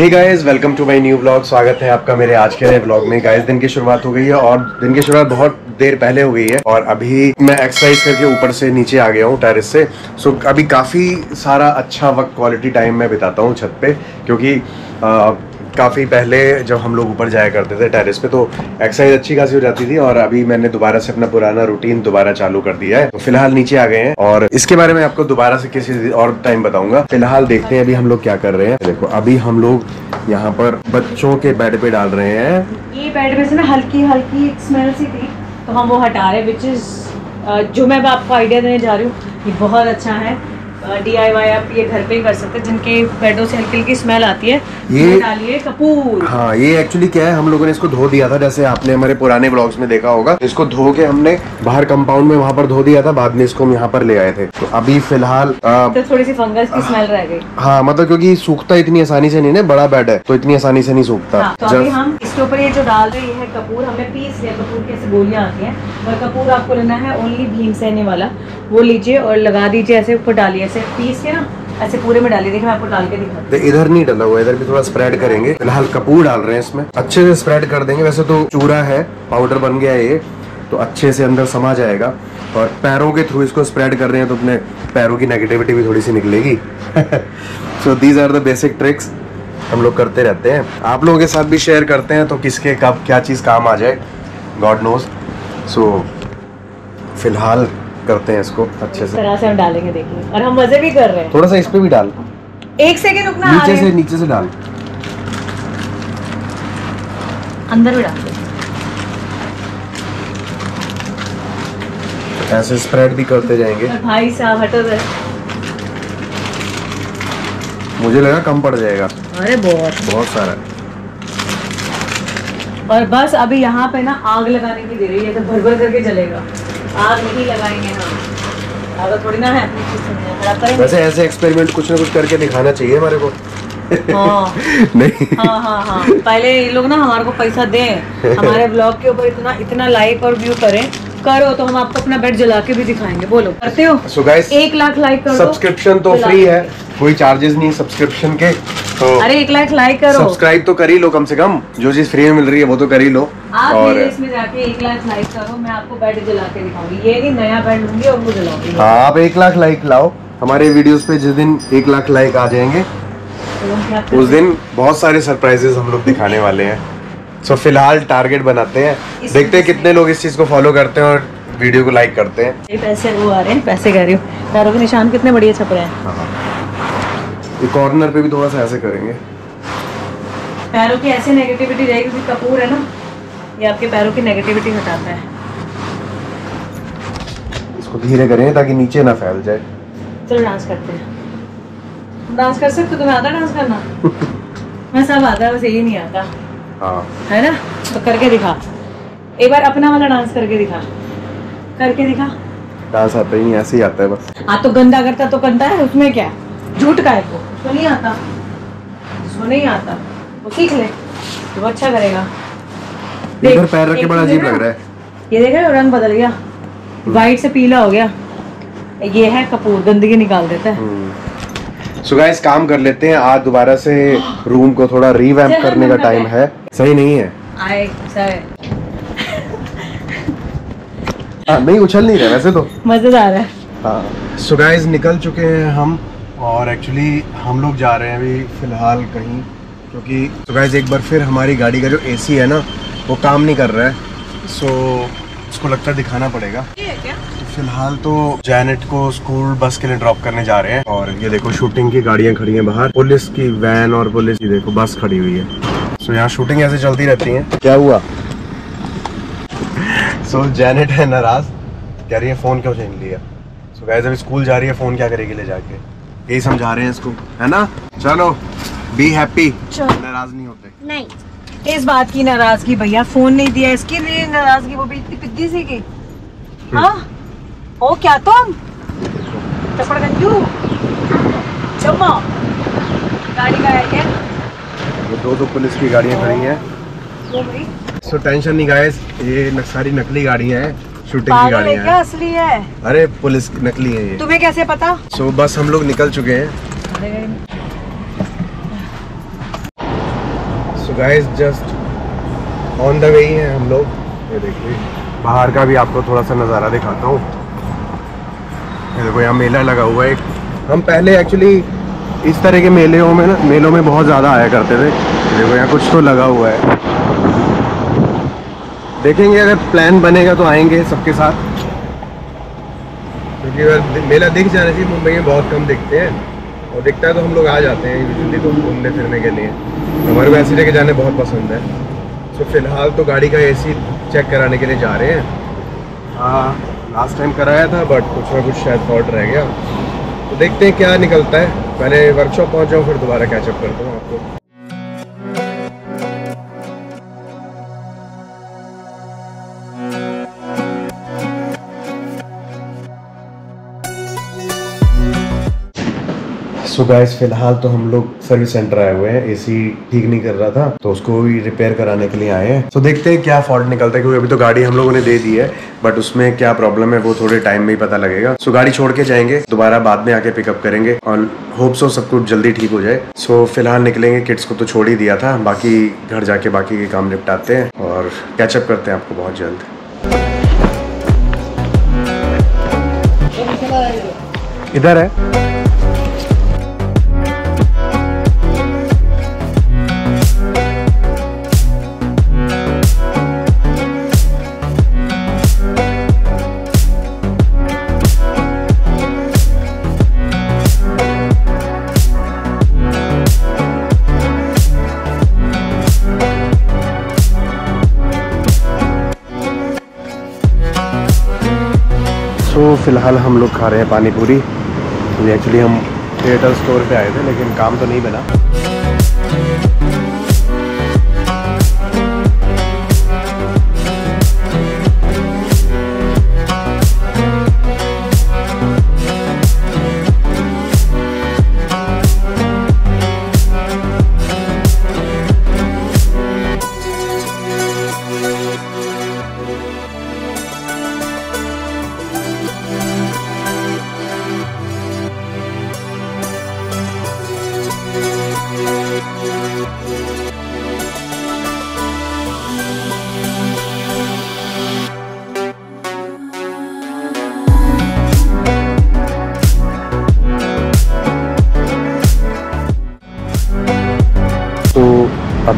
Hey guys welcome to my new blog स्वागत है आपका मेरे आज के नए ब्लॉग में। गाइस दिन की शुरुआत हो गई है और दिन की शुरुआत बहुत देर पहले हो गई है और अभी मैं एक्सरसाइज करके ऊपर से नीचे आ गया हूँ टेरिस से। सो अभी काफ़ी सारा अच्छा वक्त क्वालिटी टाइम मैं बिताता हूँ छत पे क्योंकि आ, काफ़ी पहले जब हम लोग ऊपर जाया करते थे टेरिस पे तो एक्सरसाइज अच्छी खासी हो जाती थी और अभी मैंने दोबारा से अपना पुराना रूटीन दोबारा चालू कर दिया है। तो फ़िलहाल नीचे आ गए हैं और इसके बारे में आपको दोबारा से किसी और टाइम बताऊँगा। फ़िलहाल देखते हैं अभी हम लोग क्या कर रहे हैं। देखो, अभी हम लोग यहाँ पर बच्चों के बेड पे डाल रहे हैं। ये बेड में से ना हल्की हल्की स्मेल सी थी तो हम वो हटा रहे विच इज़ जो मैं आपको आइडिया देने जा रही हूँ, ये बहुत अच्छा है। डी आई वाई आप ये घर पे ही कर सकते हैं जिनके बेडों से हल्की हल्की स्मेल आती है ये- डालिए कपूर। हाँ ये एक्चुअली क्या है हम लोगों ने इसको धो दिया था जैसे आपने हमारे पुराने ब्लॉग्स में देखा होगा इसको धो के हमने बाहर कंपाउंड में वहाँ पर धो दिया था बाद में इसको हम यहाँ पर ले आए थे। तो अभी फ़िलहाल तो थोड़ी सी फंगस की स्मेल रह गई। हाँ मतलब क्योंकि सूखता इतनी आसानी से नहीं ना बड़ा बेड है तो इतनी आसानी से नहीं सूखता। हाँ, तो अभी हम इसके ऊपर ये जो डाल रहे हैं कपूर हमने पीस लिया कपूर की ऐसे गोलियाँ आती हैं और कपूर आपको लेना है ओनली भीमसेनी वाला वो लीजिए और लगा दीजिए ऐसे ऊपर डालिए। ऐसे पीस के ना ऐसे पूरे में डालिए देखिए, मैं आपको डाल के दिखाती तो इधर नहीं डला हुआ, इधर भी थोड़ा स्प्रेड करेंगे। फ़िलहाल कपूर डाल रहे हैं इसमें। अच्छे से स्प्रेड कर देंगे। वैसे तो चूरा है पाउडर बन गया ये तो अच्छे से अंदर समा जाएगा। और पैरों के थ्रू इसको स्प्रेड कर रहे हैं तो अपने पैरों की नेगेटिविटी भी थोड़ी सी निकलेगी। So these are the basic tricks हम लोग करते रहते हैं। आप लोगों के साथ भी शेयर करते हैं तो किसके कब क्या चीज़ काम आ जाए? गॉड नोज़ सो फ़िलहाल करते हैं इसको अच्छे से। तरह से हम डालेंगे देखिए और हम मज़े भी कर रहे हैं। थोड़ा सा इस पे भी डाल। एक सेकेंड रुकना नीचे से नीचे से डाल। अंदर भी डाल। ऐसे स्प्रेड भी करते जाएँगे। भाई साहब हटो जरा। मुझे लगा कम पड़ जाएगा। अरे बहुत। बहुत सारा। और बस अभी यहाँ पे ना आग लगाने की दे रही है तो भर भर करके जलेगा आग नहीं लगाएँगे हम आग थोड़ी ना है अपनी चीज़ खराब करेंगे। वैसे ऐसे एक्सपेरिमेंट कुछ ना कुछ करके दिखाना चाहिए हमारे को। हाँ। नहीं। हाँ हाँ हाँ। पहले ये लोग ना हमारे को पैसा दें। हमारे ब्लॉग के ऊपर इतना इतना लाइक और व्यू करें। करो तो हम आपको अपना बेड जला के भी दिखाएँगे। बोलो करते हो? सो गाइस एक लाख लाइक कर। सब्सक्रिप्शन तो फ्री है कोई चार्जेस नहीं सब्सक्रिप्शन के तो अरे एक लाख लाइक करो। सब्सक्राइब तो कर ही लो कम से कम जो चीज़ फ्री में मिल रही है वो तो कर ही लो। आप और इसमें जाके एक लाख लाइक करो मैं आपको बेड जला के दिखाऊँगी। ये नहीं नया बेड लूँगी और वो जलाऊँगी। हाँ आप एक लाख लाइक लाओ। हमारे वीडियोस पे जिस दिन एक लाख लाइक आ जाएँगे तो उस दिन बहुत सारे सरप्राइजेस हम लोग दिखाने वाले हैं। सो फ़िलहाल टारगेट बनाते हैं। देखते हैं कितने लोग इस चीज़ को फॉलो करते हैं और वीडियो को लाइक करते हैं। पैसे वो आ रहे हैं पैसे कह रही हूँ। पैरों के निशान कितने बढ़िया छप रहे हैं। हाँ ये कॉर्नर पे भी थोड़ा सा ऐसे करेंगे। पैरों की ऐसी नेगेटिविटी रहेगी क्योंकि कपूर है ना ये आपके पैरों की नेगेटिविटी हटाता है। इसको धीरे करें ताकि नीचे ना फैल जाए। चलो डांस करते हैं। डांस कर सकते हो तुम्हें आता डांस करना? मैं सब आता है बस यही नहीं आता। हाँ। है ना? तो करके दिखा। एक बार अपना वाला डांस करके दिखा। करके दिखा। डांस आता ही नहीं ऐसे ही आता है बस। हाँ तो गंदा करता तो गंदा है उसमें क्या? झूठ का है वो। उसको नहीं आता। उसको नहीं आता। वो सीख ले। तो अच्छा करेगा। इधर पैर रख के बड़ा अजीब लग रहा है। ये देख रहे हो रंग बदल गया। वाइट से पीला हो गया। ये है कपूर गंदगी निकाल देता है। सो गाइस काम कर लेते हैं। आज दोबारा से रूम को थोड़ा रीवैम्प करने का टाइम है। है। सही नहीं है। आए सर हाँ, नहीं उछल नहीं रहा वैसे तो। मज़ेदार है। हाँ। सो गाइस निकल चुके हैं हम और एक्चुअली हम लोग जा रहे हैं अभी फ़िलहाल कहीं क्योंकि सो गाइस एक बार फिर हमारी गाड़ी का जो एसी है ना वो काम नहीं कर रहा है। सो so, उसको लगता दिखाना पड़ेगा। तो फ़िलहाल तो जैनेट को स्कूल बस के लिए ड्रॉप करने जा रहे हैं और ये देखो शूटिंग की गाड़ियाँ खड़ी हैं बाहर। पुलिस की वैन और पुलिस की देखो बस खड़ी हुई है। सो यहाँ शूटिंग ऐसे चलती रहती है। क्या हुआ? सो जैनेट है नाराज़। कह रही है फ़ोन क्यों छीन लिया? सो गाइस अभी स्कूल जा रही है फ़ोन क्या करेगी ले जाके। यही समझा रहे हैं इसको। है ना? चलो बी हैप्पी नाराज़ नहीं होते। नहीं। इस बात की नाराज़गी भैया फ़ोन नहीं दिया। इसके लिए नाराज़गी वो भी इतनी पिद्दी सी की। हाँ? ओ क्या तुम? चपड़ गंजू चम्मा गाड़ी का है ये? वो दो दो पुलिस की गाड़ियाँ खड़ी हैं। सो टेंशन नहीं गाइस ये सारी नकली गाड़ियाँ हैं शूटिंग की पागल है क्या असली है? अरे पुलिस नकली है ये। तुम्हें कैसे पता? सो so, बस हम लोग निकल चुके हैं। So guys just on the way ही हैं हम लोग। ये देखिए बाहर का भी आपको थोड़ा सा नज़ारा दिखाता हूँ। देखो, यहाँ मेला लगा हुआ है। हम पहले एक्चुअली इस तरह के मेलों में ना, मेलों में बहुत ज़्यादा आया करते थे। देखो, यहाँ कुछ तो लगा हुआ है। देखेंगे, अगर प्लान बनेगा तो आएँगे सबके साथ। क्योंकि अगर मेला दिख जाना चाहिए मुंबई में बहुत कम दिखते हैं। और दिखता है तो हम लोग आ जाते हैं यूजली तो घूमने फिरने के लिए। हमारे को ऐसी जगह जाने बहुत पसंद है। सो फ़िलहाल तो गाड़ी का एसी चेक कराने के लिए जा रहे हैं। हाँ। लास्ट टाइम कराया था बट कुछ ना कुछ शायद फॉल्ट रह गया। तो देखते हैं क्या निकलता है। पहले वर्कशॉप पहुँच जाऊँ, फिर दोबारा कैचअप करता हूँ आपको। सो गाइस फ़िलहाल तो हम लोग सर्विस सेंटर आए हुए हैं। एसी ठीक नहीं कर रहा था तो उसको भी रिपेयर कराने के लिए आए हैं। तो देखते हैं क्या फॉल्ट निकलता है क्योंकि अभी तो गाड़ी हम लोगों ने दे दी है बट उसमें क्या प्रॉब्लम है वो थोड़े टाइम में ही पता लगेगा। सो so, गाड़ी छोड़ के जाएँगे दोबारा बाद में आके पिकअप करेंगे और होप सो सब कुछ जल्दी ठीक हो जाए। सो so, फ़िलहाल निकलेंगे किड्स को तो छोड़ ही दिया था बाकी घर जाके बाकी के काम निपटाते हैं और कैचअप करते हैं आपको बहुत जल्द। इधर है। सो so, फ़िलहाल हम लोग खा रहे हैं पानी पूरी। एक्चुअली हम थिएटर स्टोर पे आए थे लेकिन काम तो नहीं बना।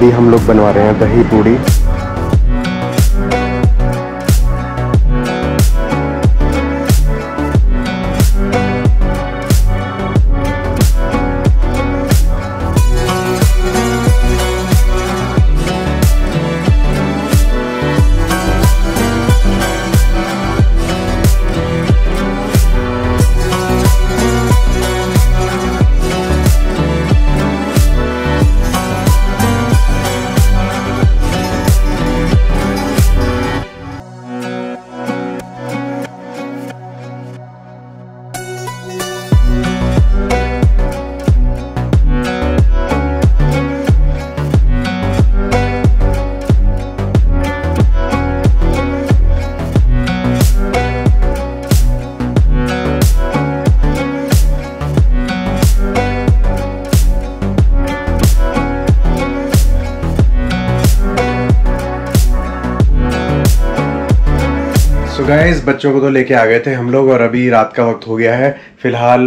अभी हम लोग बनवा रहे हैं दही पूड़ी। गाइस बच्चों को तो लेके आ गए थे हम लोग और अभी रात का वक्त हो गया है। फ़िलहाल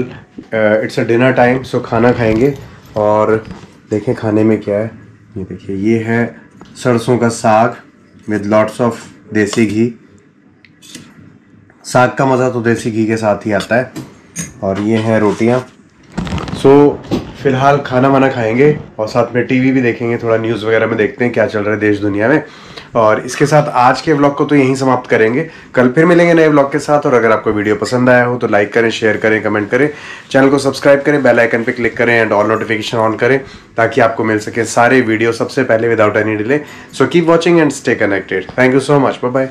it's a dinner time so खाना खाएँगे और देखें खाने में क्या है। ये देखिए ये है सरसों का साग विद लॉट्स ऑफ़ देसी घी। साग का मज़ा तो देसी घी के साथ ही आता है और ये हैं रोटियाँ। सो so, फ़िलहाल खाना वाना खाएँगे और साथ में टीवी भी देखेंगे थोड़ा न्यूज़ वगैरह में देखते हैं क्या चल रहा है देश दुनिया में। और इसके साथ आज के व्लॉग को तो यहीं समाप्त करेंगे। कल फिर मिलेंगे नए व्लॉग के साथ, और अगर आपको वीडियो पसंद आया हो तो लाइक करें शेयर करें कमेंट करें। चैनल को सब्सक्राइब करें बेल आइकन पर क्लिक करें एंड ऑल नोटिफिकेशन ऑन करें, ताकि आपको मिल सके सारे वीडियो सबसे पहले without any delay so keep watching and stay connected thank you so much bye